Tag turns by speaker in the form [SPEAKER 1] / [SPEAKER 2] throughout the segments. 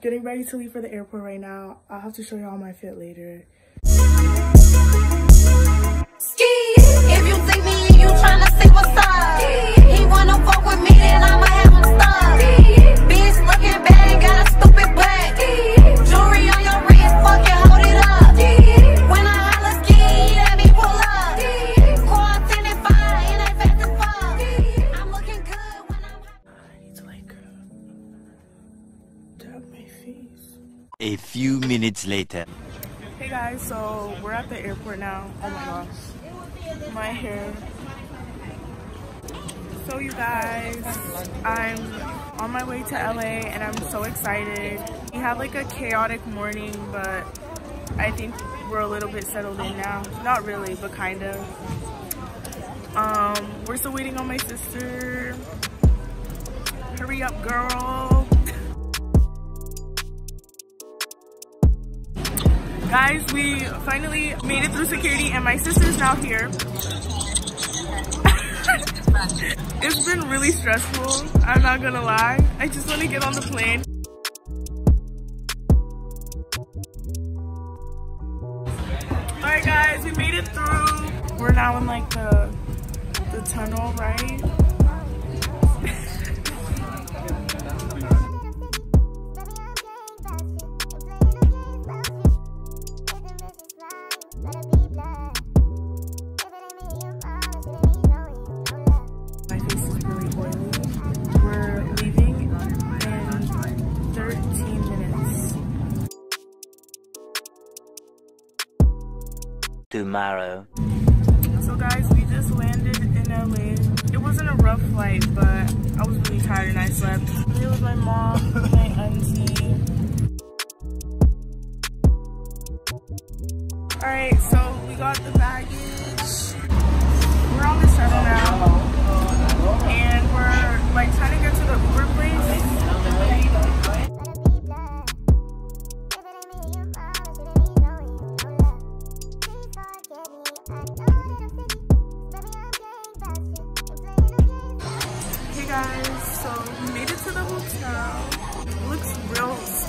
[SPEAKER 1] Getting ready to leave for the airport right now. I'll have to show y'all my fit later.
[SPEAKER 2] A
[SPEAKER 3] few minutes later.
[SPEAKER 1] Hey guys, so we're at the airport now. Oh my gosh. My hair. So you guys, I'm on my way to LA and I'm so excited. We had like a chaotic morning, but I think we're a little bit settled in now. Not really, but kind of. Um, we're still waiting on my sister. Hurry up, girl. Guys, we finally made it through security and my sister's now here. it's been really stressful, I'm not gonna lie. I just wanna get on the plane. Alright guys, we made it through. We're now in like the, the tunnel, right?
[SPEAKER 3] Tomorrow.
[SPEAKER 1] So guys, we just landed in LA. It wasn't a rough flight, but I was really tired and I slept. Here was my mom, my auntie. Alright, so we got the baggage. We're on the shuttle now. And we're like trying to get to the Uber place.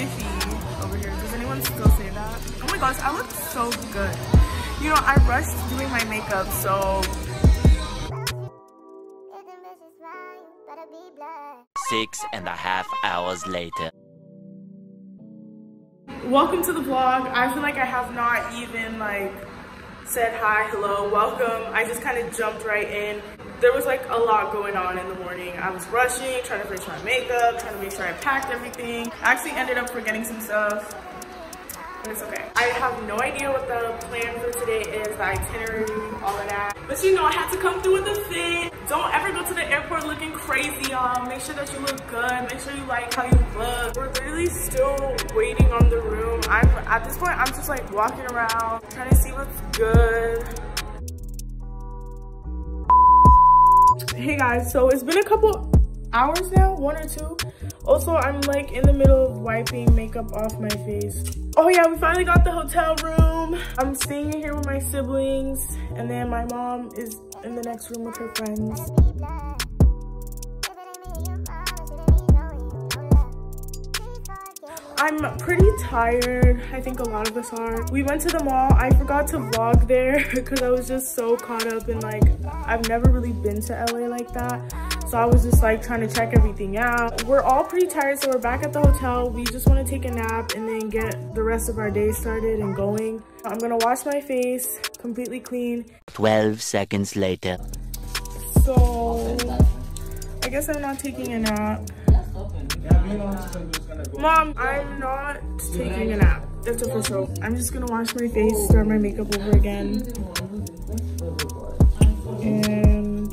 [SPEAKER 1] Spiffy over here. Does anyone still say that? Oh my gosh, I look so good. You know, I rushed doing my makeup, so
[SPEAKER 3] Six and a half hours later.
[SPEAKER 1] welcome to the vlog. I feel like I have not even like said hi, hello, welcome. I just kind of jumped right in. There was like a lot going on in the morning. I was rushing, trying to finish my makeup, trying to make sure I packed everything. I actually ended up forgetting some stuff, but it's okay. I have no idea what the plan for today is, the itinerary, all of that. But you know, I had to come through with the fit. Don't ever go to the airport looking crazy, y'all. Make sure that you look good. Make sure you like how you look. We're literally still waiting on the room. I'm at this point, I'm just like walking around, trying to see what's good. Hey guys, so it's been a couple hours now, one or two. Also, I'm like in the middle of wiping makeup off my face. Oh yeah, we finally got the hotel room. I'm staying here with my siblings and then my mom is in the next room with her friends. I'm pretty tired. I think a lot of us are. We went to the mall. I forgot to vlog there because I was just so caught up in like, I've never really been to LA like that. So I was just like trying to check everything out. We're all pretty tired, so we're back at the hotel. We just want to take a nap and then get the rest of our day started and going. I'm gonna wash my face completely clean.
[SPEAKER 3] 12 seconds later.
[SPEAKER 1] So I guess I'm not taking a nap. Mom, I'm not taking a nap. That's official. I'm just gonna wash my face, start my makeup over again. And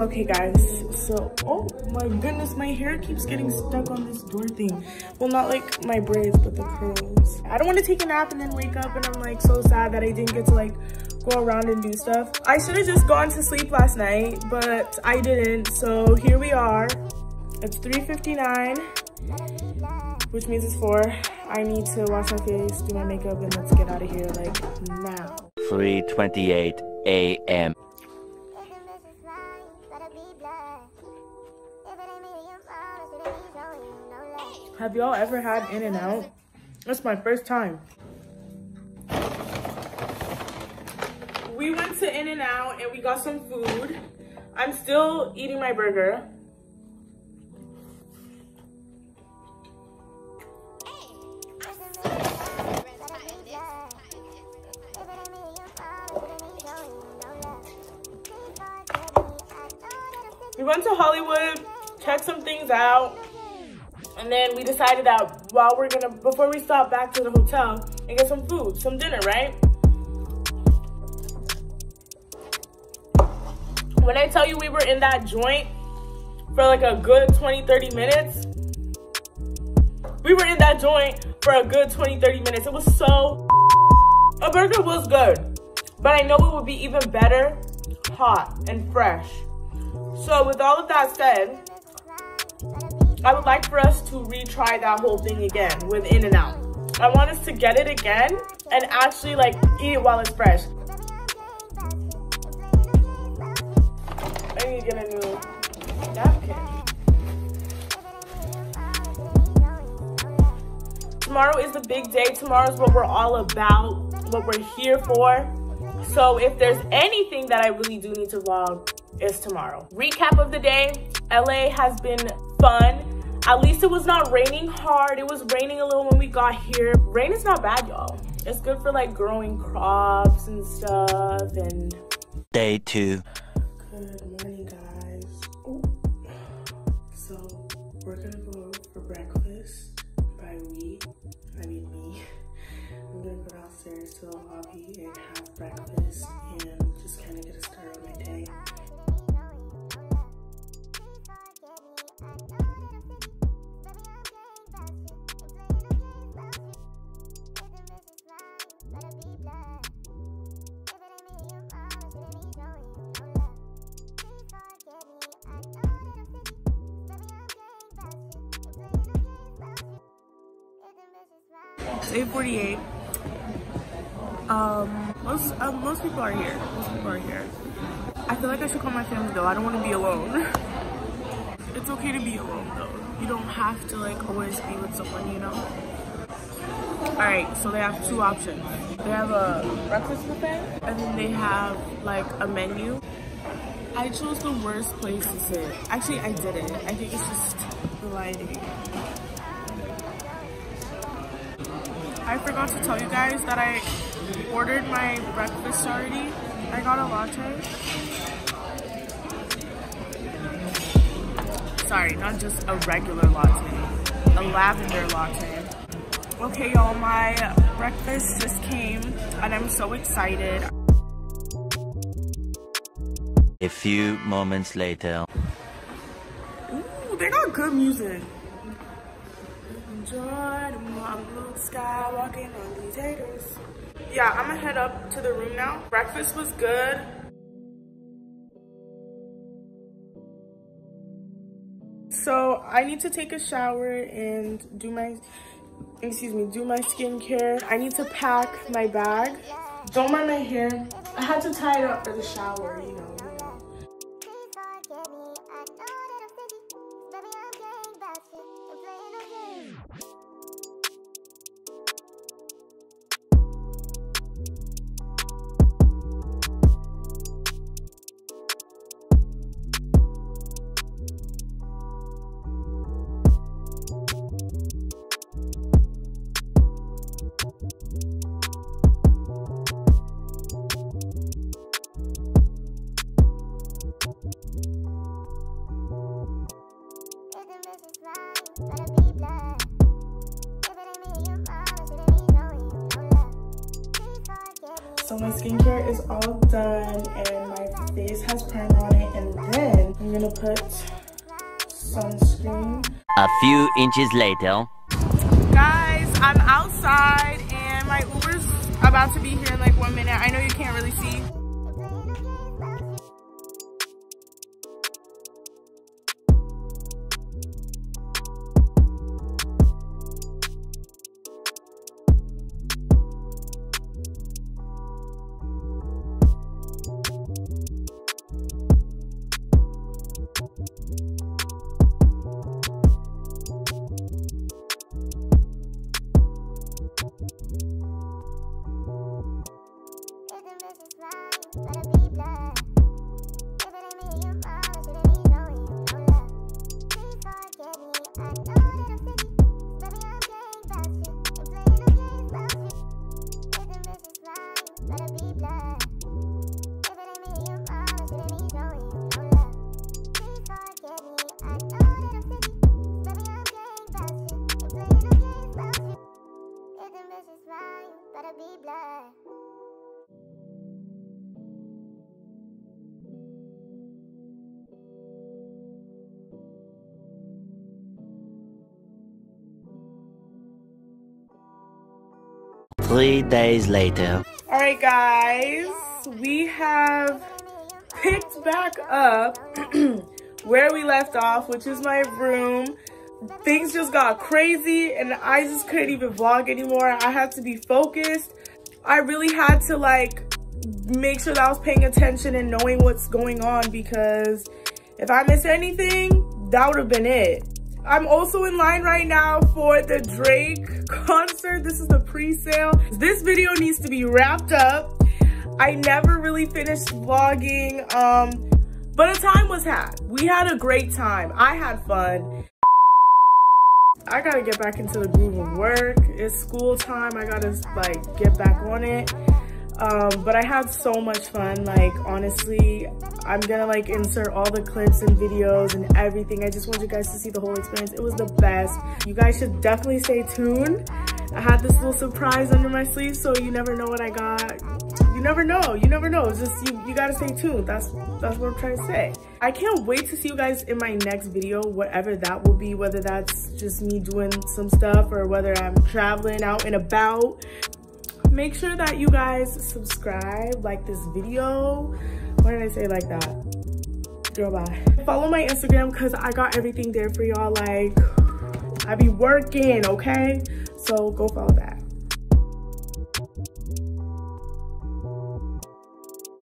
[SPEAKER 1] okay guys, so oh my goodness, my hair keeps getting stuck on this door thing. Well not like my braids, but the curls. I don't want to take a nap and then wake up and I'm like so sad that I didn't get to like go around and do stuff. I should have just gone to sleep last night, but I didn't. So here we are. It's 3.59, which means it's 4. I need to wash my face, do my makeup, and let's get out of here, like, now.
[SPEAKER 3] 3:28 a.m.
[SPEAKER 1] Have y'all ever had In and Out? That's my first time. We went to In and Out and we got some food. I'm still eating my burger. We went to Hollywood, checked some things out, and then we decided that while we're gonna, before we stop back to the hotel and get some food, some dinner, right? When I tell you we were in that joint for like a good 20, 30 minutes, we were in that joint for a good 20, 30 minutes. It was so, a burger was good, but I know it would be even better hot and fresh. So with all of that said, I would like for us to retry that whole thing again with In and Out. I want us to get it again and actually like eat it while it's fresh. I need to get a new napkin. Tomorrow is the big day. Tomorrow is what we're all about, what we're here for. So if there's anything that I really do need to vlog, is tomorrow. Recap of the day, LA has been fun. At least it was not raining hard. It was raining a little when we got here. Rain is not bad, y'all. It's good for like growing crops and stuff and...
[SPEAKER 3] Day 2.
[SPEAKER 1] It's 8:48. Um, most uh, most people are here. Most people are here. I feel like I should call my family though. I don't want to be alone. it's okay to be alone though. You don't have to like always be with someone, you know. All right, so they have two options. They have a breakfast buffet, and then they have like a menu. I chose the worst place to sit. Actually, I didn't. I think it's just the lighting. I forgot to tell you guys that I ordered my breakfast already. I got a latte. Sorry, not just a regular latte, a lavender latte. Okay, y'all, my breakfast just came and I'm so excited.
[SPEAKER 3] A few moments later.
[SPEAKER 1] Ooh, they got good music. Enjoy Um, the warm blue sky, walking on these haters. Yeah, I'm gonna head up to the room now. Breakfast was good. So I need to take a shower and do my, excuse me, do my skincare. I need to pack my bag. Don't mind my hair. I had to tie it up for the shower, you know. So my skincare is all done and my face has primer on it and then I'm gonna put sunscreen.
[SPEAKER 3] A few inches later.
[SPEAKER 1] Guys, I'm outside and my Uber's about to be here in like one minute. I know you can't really see.
[SPEAKER 3] Three days later.
[SPEAKER 1] All right, guys, we have picked back up where we left off, which is my room. Things just got crazy and I just couldn't even vlog anymore. I had to be focused. I really had to like make sure that I was paying attention and knowing what's going on because if I miss anything, that would have been it. I'm also in line right now for the Drake concert. This is the pre-sale. This video needs to be wrapped up. I never really finished vlogging, um, but a time was had. We had a great time. I had fun. I gotta get back into the groove of work. It's school time. I gotta like get back on it. Um, but I had so much fun. Like, honestly, I'm gonna like insert all the clips and videos and everything. I just want you guys to see the whole experience. It was the best. You guys should definitely stay tuned. I had this little surprise under my sleeve, so you never know what I got. You never know. You never know. It's just you, you gotta stay tuned. That's that's what I'm trying to say. I can't wait to see you guys in my next video, whatever that will be, whether that's just me doing some stuff or whether I'm traveling out and about make sure that you guys subscribe like this video. Why did i say like that? Girl bye. Follow my instagram because i got everything there for y'all. Like i be working okay? So go follow that